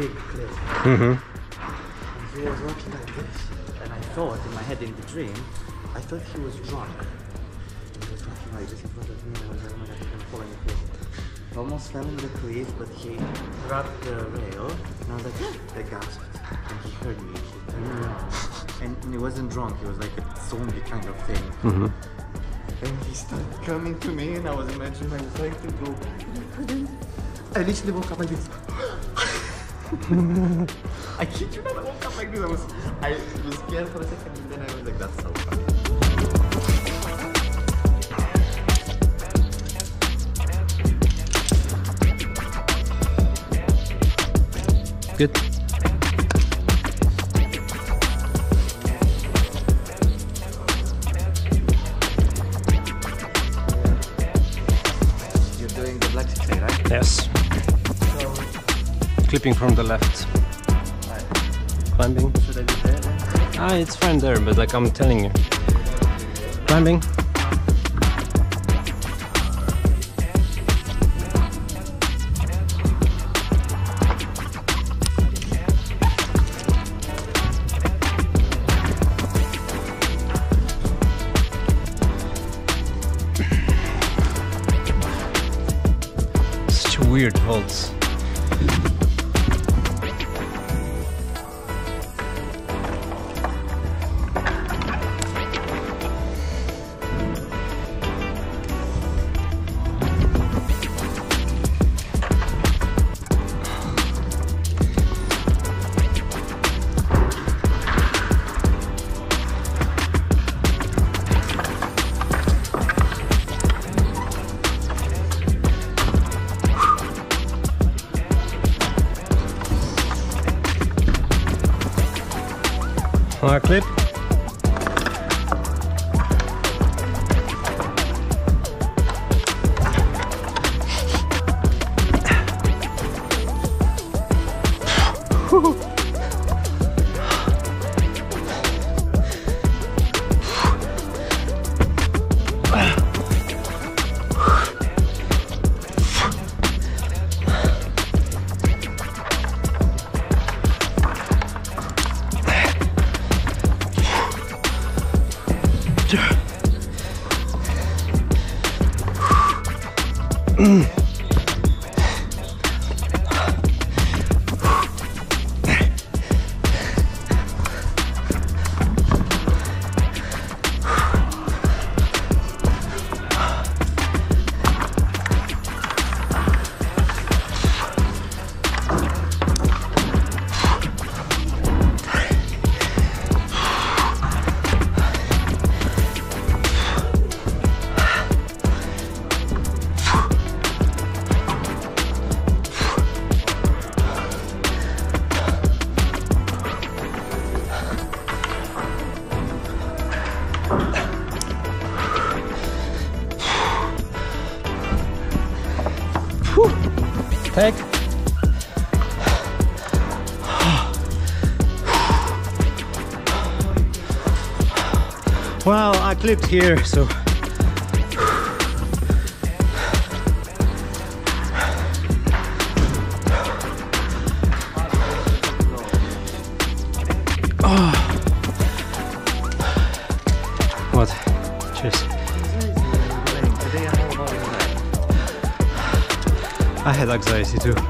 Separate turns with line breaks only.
big cliff.
Mm-hmm.
And he was walking like this. And I thought in my head in the dream, I thought he was drunk. He was walking like this in front of me and I was like, my god, he's gonna the cliff. I almost fell in the cliff, but he grabbed the rail and I was like, I gasped. And he heard me. He turned around. And, and he wasn't drunk, he was like a zombie kind of thing.
Mm-hmm.
And he started coming to me, and I was imagining I was trying to go. and I couldn't. I literally woke up like this. I kid you not, I woke up like this. I was, I was scared for a second, and then I was like, that's so funny.
Good.
You're doing the black six right?
Yes. Clipping from the left. Climbing. Ah, it's fine there, but like I'm telling you. Climbing. Weird holds. Wanna Mm-hmm. Well, I clipped here, so. Oh. What? Cheers. I had anxiety too.